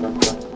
you.